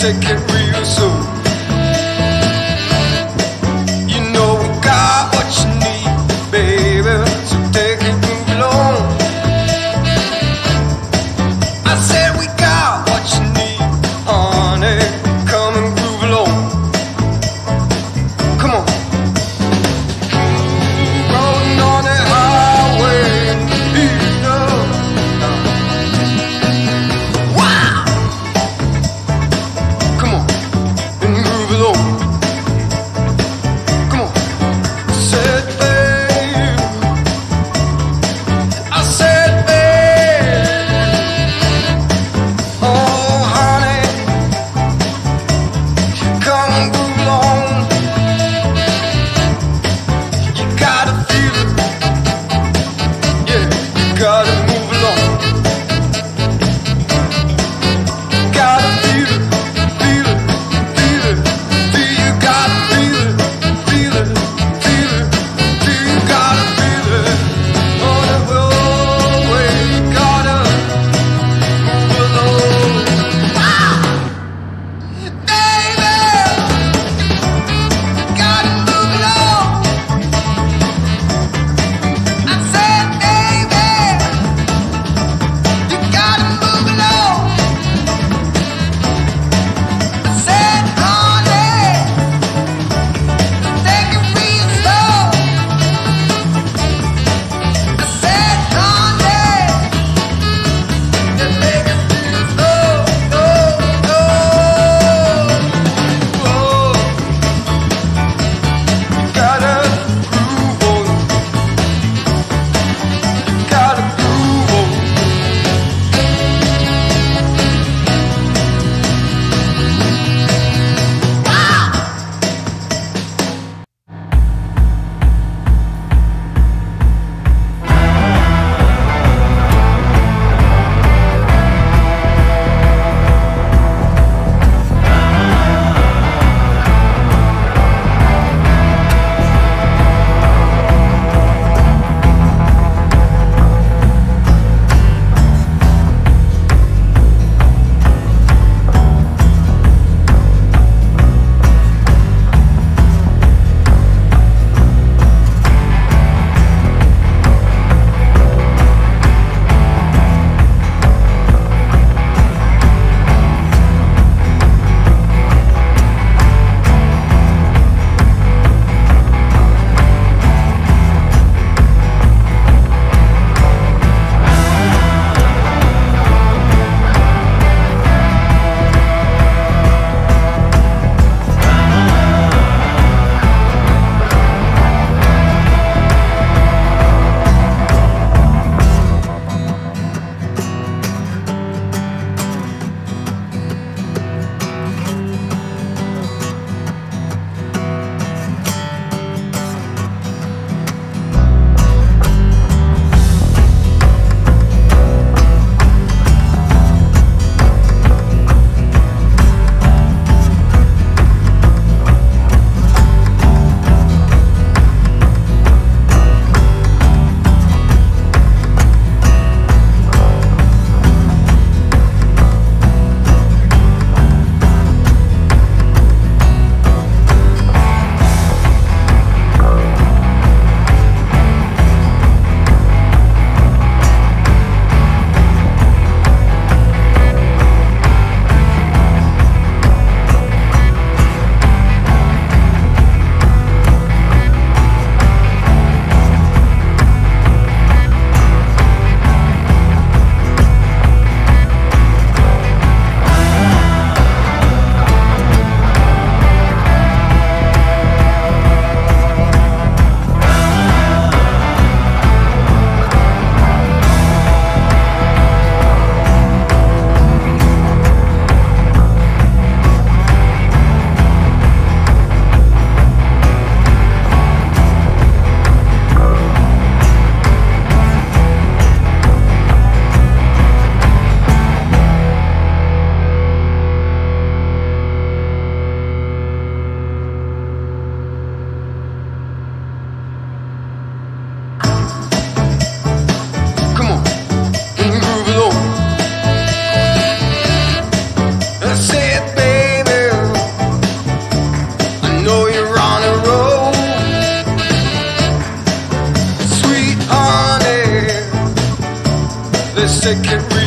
take it take it.